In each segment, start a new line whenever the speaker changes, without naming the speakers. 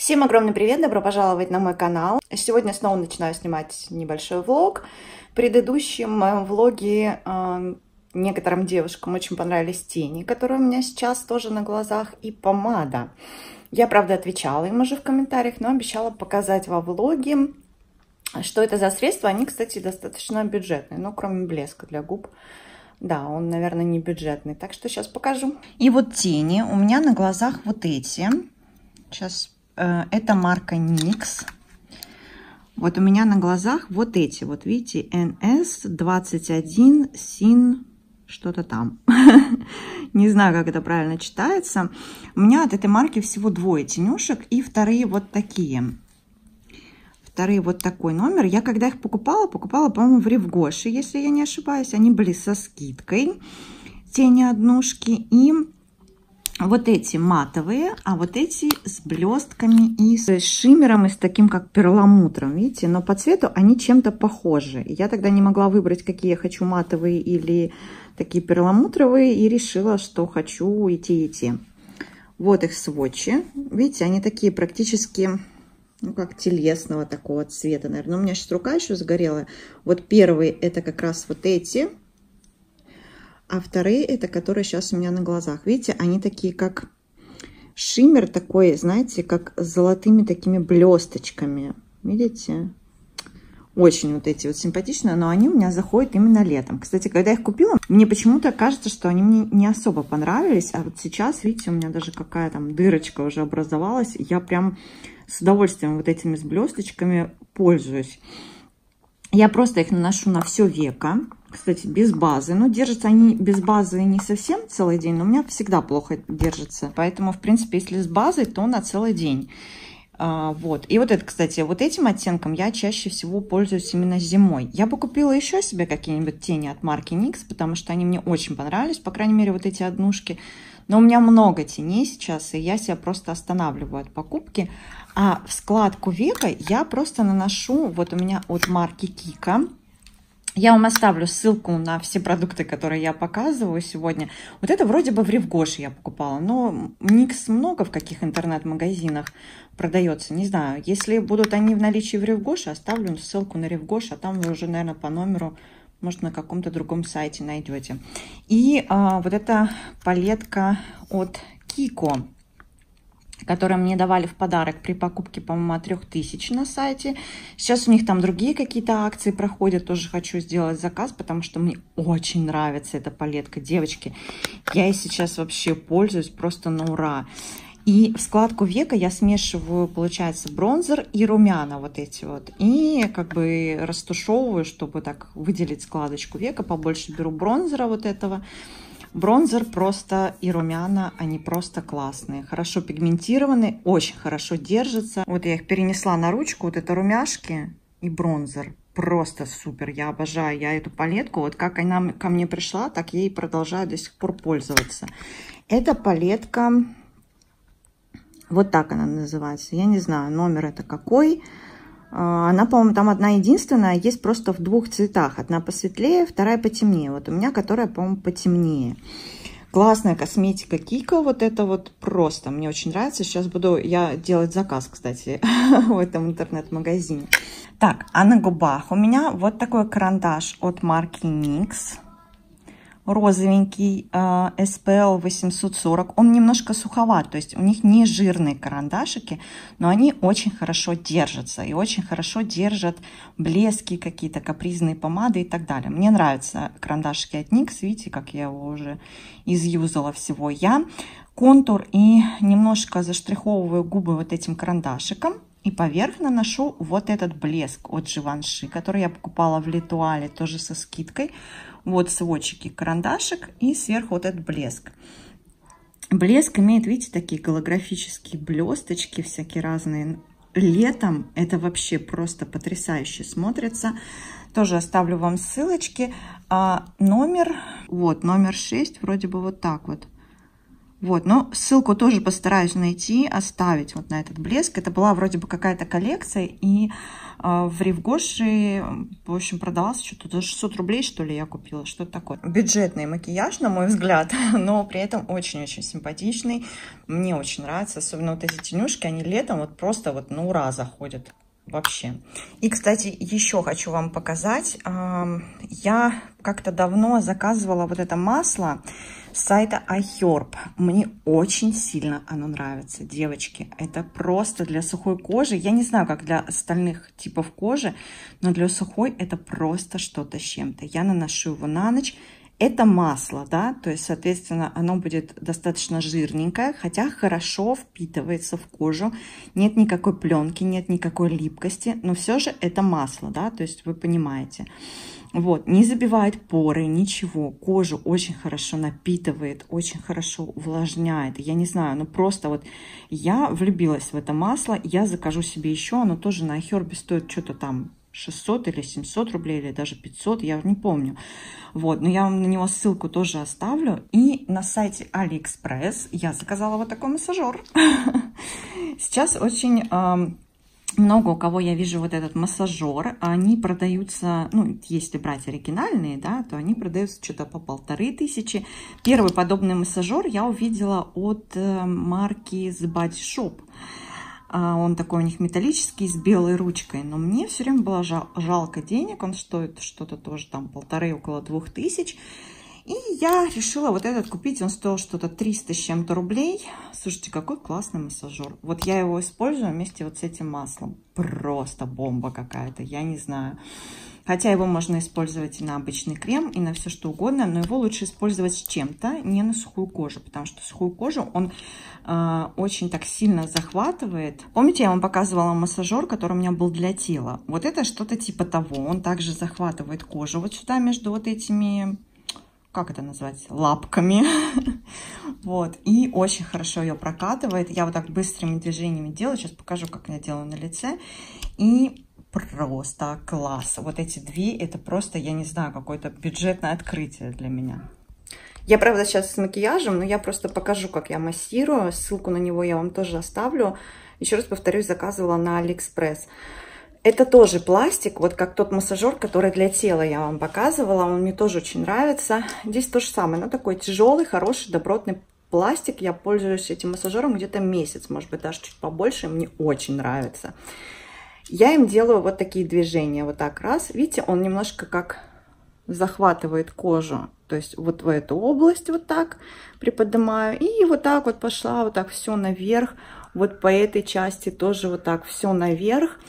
Всем огромный привет, добро пожаловать на мой канал. Сегодня снова начинаю снимать небольшой влог. В предыдущем моем влоге э, некоторым девушкам очень понравились тени, которые у меня сейчас тоже на глазах, и помада. Я, правда, отвечала им уже в комментариях, но обещала показать во влоге, что это за средства. Они, кстати, достаточно бюджетные, но кроме блеска для губ. Да, он, наверное, не бюджетный, так что сейчас покажу. И вот тени у меня на глазах вот эти. Сейчас Э, это марка NYX. Вот у меня на глазах вот эти, вот видите, NS21 SIN что-то там. Не знаю, как это правильно читается. У меня от этой марки всего двое тенюшек и вторые вот такие. Вторые вот такой номер. Я когда их покупала, покупала, по-моему, в Ревгоше, если я не ошибаюсь. Они были со скидкой, тени однушки. И вот эти матовые, а вот эти с блестками и с шиммером, и с таким как перламутром, видите? Но по цвету они чем-то похожи. Я тогда не могла выбрать, какие я хочу, матовые или такие перламутровые, и решила, что хочу и те, и те. Вот их сводчи. Видите, они такие практически, ну, как телесного такого цвета, наверное. Но у меня сейчас рука еще сгорела. Вот первые это как раз вот эти а вторые это, которые сейчас у меня на глазах. Видите, они такие как шиммер такой, знаете, как с золотыми такими блесточками. Видите? Очень вот эти вот симпатичные, но они у меня заходят именно летом. Кстати, когда я их купила, мне почему-то кажется, что они мне не особо понравились. А вот сейчас, видите, у меня даже какая там дырочка уже образовалась. Я прям с удовольствием вот этими с блесточками пользуюсь. Я просто их наношу на все веко. Кстати, без базы. Ну, держатся они без базы не совсем целый день, но у меня всегда плохо держится. Поэтому, в принципе, если с базой, то на целый день. А, вот. И вот это, кстати, вот этим оттенком я чаще всего пользуюсь именно зимой. Я бы купила еще себе какие-нибудь тени от марки NYX, потому что они мне очень понравились, по крайней мере, вот эти однушки. Но у меня много теней сейчас, и я себя просто останавливаю от покупки. А в складку века я просто наношу, вот у меня от марки Кика, я вам оставлю ссылку на все продукты, которые я показываю сегодня. Вот это вроде бы в Ревгоше я покупала, но Никс много в каких интернет-магазинах продается, не знаю. Если будут они в наличии в Ревгоше, оставлю ссылку на Ревгош, а там вы уже, наверное, по номеру, может, на каком-то другом сайте найдете. И а, вот эта палетка от Кико которые мне давали в подарок при покупке, по-моему, от 3000 на сайте. Сейчас у них там другие какие-то акции проходят. Тоже хочу сделать заказ, потому что мне очень нравится эта палетка. Девочки, я ей сейчас вообще пользуюсь просто на ура. И в складку века я смешиваю, получается, бронзер и румяна вот эти вот. И как бы растушевываю, чтобы так выделить складочку века. Побольше беру бронзера вот этого. Бронзер просто и румяна, они просто классные. Хорошо пигментированы, очень хорошо держатся. Вот я их перенесла на ручку, вот это румяшки и бронзер. Просто супер, я обожаю я эту палетку. Вот как она ко мне пришла, так я и продолжаю до сих пор пользоваться. Эта палетка, вот так она называется. Я не знаю, номер это какой. А, она, по-моему, там одна единственная, есть просто в двух цветах. Одна посветлее, вторая потемнее. Вот у меня, которая, по-моему, потемнее. Классная косметика Кика, вот это вот просто, мне очень нравится. Сейчас буду я делать заказ, кстати, в этом интернет-магазине. Так, а на губах у меня вот такой карандаш от марки NYX розовенький SPL 840. Он немножко суховат, то есть у них не жирные карандашики, но они очень хорошо держатся и очень хорошо держат блески какие-то, капризные помады и так далее. Мне нравятся карандашики от NYX, видите, как я его уже изюзала всего. Я контур и немножко заштриховываю губы вот этим карандашиком. И поверх наношу вот этот блеск от Живанши, который я покупала в Литуале, тоже со скидкой. Вот сводчики карандашик и сверху вот этот блеск. Блеск имеет, видите, такие голографические блесточки всякие разные. Летом это вообще просто потрясающе смотрится. Тоже оставлю вам ссылочки. А номер, вот, номер 6, вроде бы вот так вот. Вот, но ссылку тоже постараюсь найти, оставить вот на этот блеск. Это была вроде бы какая-то коллекция, и э, в Ривгоши, в общем, продавался что-то за 600 рублей, что ли, я купила, что-то такое. Бюджетный макияж, на мой взгляд, но при этом очень-очень симпатичный. Мне очень нравится, особенно вот эти тенюшки, они летом вот просто вот на ура заходят вообще. И, кстати, еще хочу вам показать. Я как-то давно заказывала вот это масло с сайта iHerb. Мне очень сильно оно нравится, девочки. Это просто для сухой кожи. Я не знаю, как для остальных типов кожи, но для сухой это просто что-то с чем-то. Я наношу его на ночь. Это масло, да, то есть, соответственно, оно будет достаточно жирненькое, хотя хорошо впитывается в кожу. Нет никакой пленки, нет никакой липкости, но все же это масло, да, то есть вы понимаете. Вот, не забивает поры, ничего. Кожу очень хорошо напитывает, очень хорошо увлажняет. Я не знаю, ну просто вот я влюбилась в это масло. Я закажу себе еще, оно тоже на Хербе стоит что-то там 600 или 700 рублей, или даже 500, я не помню. Вот, но я вам на него ссылку тоже оставлю. И на сайте AliExpress я заказала вот такой массажер. Сейчас очень много у кого я вижу вот этот массажер, они продаются, ну, если брать оригинальные, да, то они продаются что-то по полторы тысячи. Первый подобный массажер я увидела от э, марки The Body Shop. А, он такой у них металлический, с белой ручкой. Но мне все время было жал, жалко денег. Он стоит что-то тоже там полторы, около двух тысяч. И я решила вот этот купить. Он стоил что-то 300 с чем-то рублей. Слушайте, какой классный массажер. Вот я его использую вместе вот с этим маслом. Просто бомба какая-то, я не знаю. Хотя его можно использовать и на обычный крем, и на все что угодно, но его лучше использовать с чем-то, не на сухую кожу, потому что сухую кожу он э, очень так сильно захватывает. Помните, я вам показывала массажер, который у меня был для тела? Вот это что-то типа того. Он также захватывает кожу вот сюда между вот этими как это назвать, лапками. вот, и очень хорошо ее прокатывает. Я вот так быстрыми движениями делаю. Сейчас покажу, как я делаю на лице. И просто класс. Вот эти две, это просто, я не знаю, какое-то бюджетное открытие для меня. Я, правда, сейчас с макияжем, но я просто покажу, как я массирую. Ссылку на него я вам тоже оставлю. Еще раз повторюсь, заказывала на Алиэкспресс. Это тоже пластик, вот как тот массажер, который для тела я вам показывала. Он мне тоже очень нравится. Здесь то же самое, но такой тяжелый, хороший, добротный пластик. Я пользуюсь этим массажером где-то месяц, может быть, даже чуть побольше. Мне очень нравится. Я им делаю вот такие движения, вот так раз. Видите, он немножко как захватывает кожу. То есть вот в эту область вот так приподнимаю. И вот так вот пошла, вот так все наверх. Вот по этой части тоже вот так все наверх.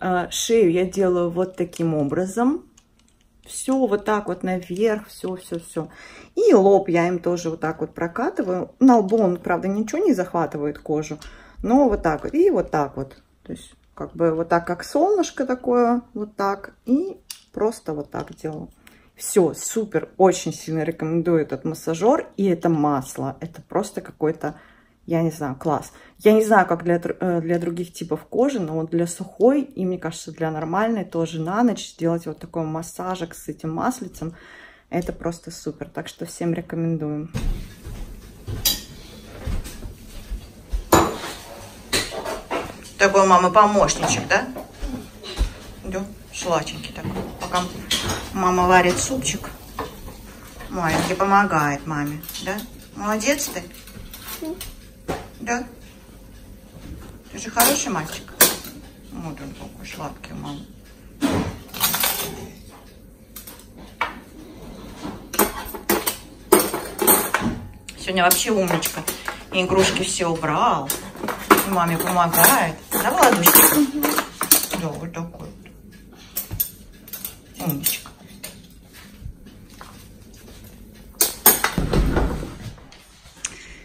А, шею я делаю вот таким образом. Все вот так вот наверх, все, все, все. И лоб я им тоже вот так вот прокатываю. На лбу он, правда, ничего не захватывает кожу. Но вот так вот. И вот так вот. То есть как бы вот так, как солнышко такое, вот так, и просто вот так делаю. Все, супер, очень сильно рекомендую этот массажер, и это масло, это просто какой-то, я не знаю, класс. Я не знаю, как для, э, для других типов кожи, но вот для сухой, и мне кажется, для нормальной тоже на ночь сделать вот такой массажик с этим маслицем, это просто супер. Так что всем рекомендую. Такой мама помощничек, да? Да, сладенький такой. Пока мама варит супчик, маленький помогает маме, да? Молодец ты? Да? Ты же хороший мальчик. Вот он такой сладкий у мамы. Сегодня вообще умничка. Игрушки все убрал. Маме помогает. Да? Угу. Да, вот такой. Умничка.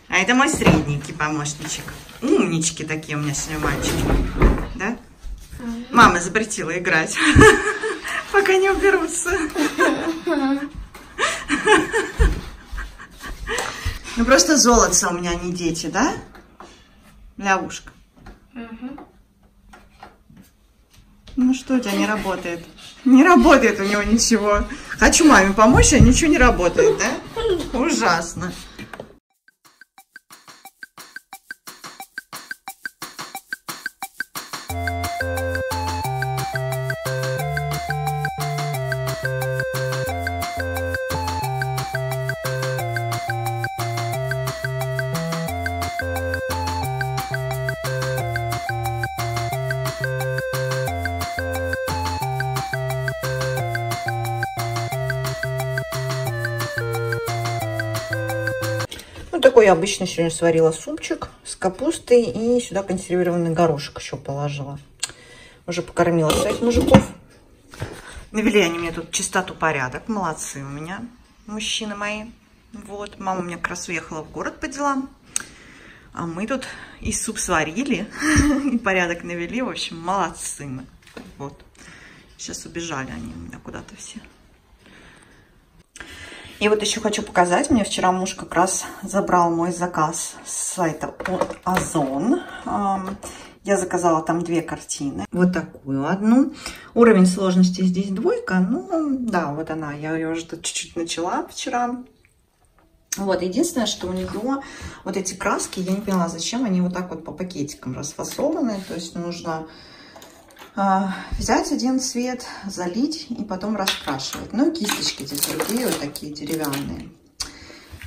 А это мой средненький помощничек. Умнички такие у меня сегодня мальчики. Да? Мама запретила играть, пока не уберутся. Ну просто золото у меня, не дети, да? Лявушка. Угу. Ну что у тебя не работает? Не работает у него ничего. Хочу маме помочь, а ничего не работает, да? Ужасно. Такой я обычно сегодня сварила супчик с капустой и сюда консервированный горошек еще положила. Уже покормила своих мужиков. Навели они мне тут чистоту, порядок. Молодцы у меня, мужчины мои. Вот, мама у меня как раз уехала в город по делам. А мы тут и суп сварили, и порядок навели. В общем, молодцы мы. Вот. Сейчас убежали они у меня куда-то все. И вот еще хочу показать. Мне вчера муж как раз забрал мой заказ с сайта от Озон. Я заказала там две картины. Вот такую одну. Уровень сложности здесь двойка. Ну, да, вот она. Я ее уже чуть-чуть начала вчера. Вот, единственное, что у нее вот эти краски, я не поняла, зачем они вот так вот по пакетикам расфасованы. То есть нужно взять один цвет, залить и потом раскрашивать. Ну кисточки здесь другие, вот такие деревянные.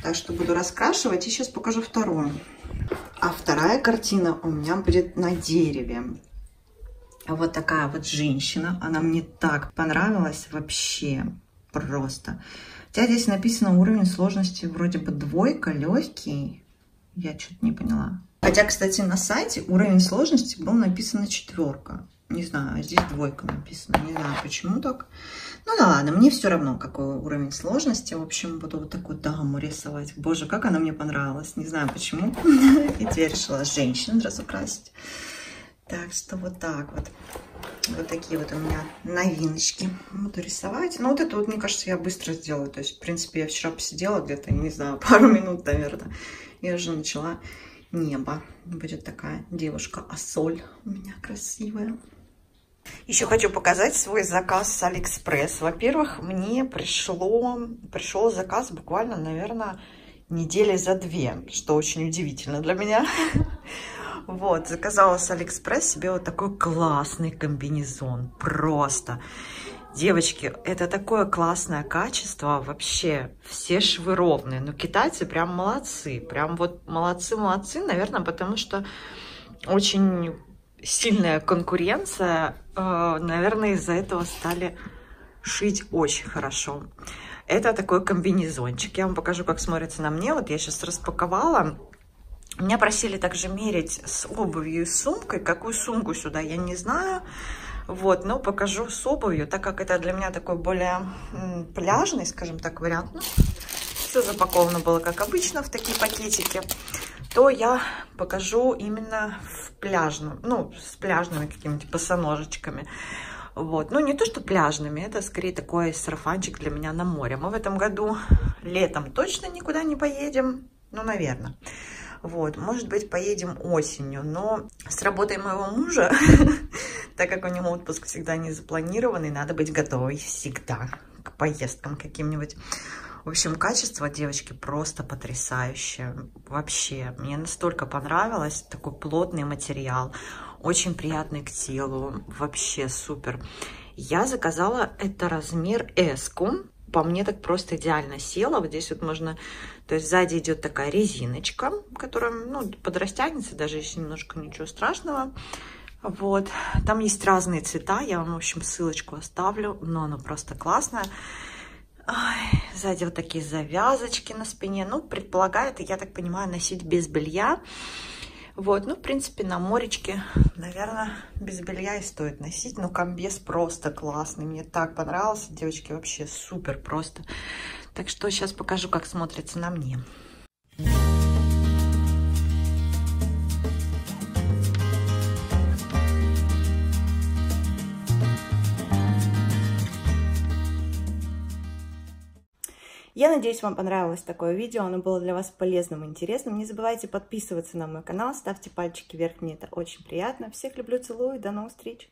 Так что буду раскрашивать и сейчас покажу вторую. А вторая картина у меня будет на дереве. Вот такая вот женщина. Она мне так понравилась вообще просто. Хотя здесь написано уровень сложности вроде бы двойка, легкий. Я что-то не поняла. Хотя, кстати, на сайте уровень сложности был написано четверка. Не знаю, а здесь двойка написано. Не знаю, почему так. Ну да ладно, мне все равно, какой уровень сложности. В общем, буду вот такую даму рисовать. Боже, как она мне понравилась. Не знаю почему. И теперь решила женщину разукрасить. Так что вот так вот. Вот такие вот у меня новиночки. Буду рисовать. Ну, вот это вот, мне кажется, я быстро сделаю. То есть, в принципе, я вчера посидела где-то, не знаю, пару минут, наверное. И уже начала небо. Будет такая девушка-ассоль у меня красивая. Еще хочу показать свой заказ с Алиэкспресс. Во-первых, мне пришло, пришел заказ буквально, наверное, недели за две, что очень удивительно для меня. Вот, заказала с Алиэкспресс себе вот такой классный комбинезон. Просто. Девочки, это такое классное качество, вообще все швы ровные. Но китайцы прям молодцы, прям вот молодцы-молодцы, наверное, потому что очень сильная конкуренция, наверное, из-за этого стали шить очень хорошо. Это такой комбинезончик. Я вам покажу, как смотрится на мне. Вот я сейчас распаковала. Меня просили также мерить с обувью и сумкой. Какую сумку сюда, я не знаю. Вот, но покажу с обувью, так как это для меня такой более пляжный, скажем так, вариант. Ну, все запаковано было, как обычно, в такие пакетики. То я покажу именно в пляжном, ну, с пляжными какими-то босоножечками. Вот. Ну, не то, что пляжными, это скорее такой сарафанчик для меня на море. Мы в этом году летом точно никуда не поедем, ну, наверное. Вот, может быть, поедем осенью, но с работой моего мужа, так как у него отпуск всегда не запланированный, надо быть готовой всегда к поездкам каким-нибудь. В общем, качество, девочки, просто потрясающее. Вообще, мне настолько понравилось. Такой плотный материал, очень приятный к телу. Вообще супер. Я заказала это размер S. -ку по мне так просто идеально села. Вот здесь вот можно, то есть сзади идет такая резиночка, которая, ну, подрастянется, даже если немножко ничего страшного. Вот, там есть разные цвета, я вам, в общем, ссылочку оставлю, но оно просто классное. Ой, сзади вот такие завязочки на спине, ну, предполагает, я так понимаю, носить без белья. Вот, ну, в принципе, на моречке, наверное, без белья и стоит носить. Но комбез просто классный. Мне так понравился. Девочки, вообще супер просто. Так что сейчас покажу, как смотрится на мне. Я надеюсь, вам понравилось такое видео, оно было для вас полезным и интересным. Не забывайте подписываться на мой канал, ставьте пальчики вверх, мне это очень приятно. Всех люблю, целую, до новых встреч!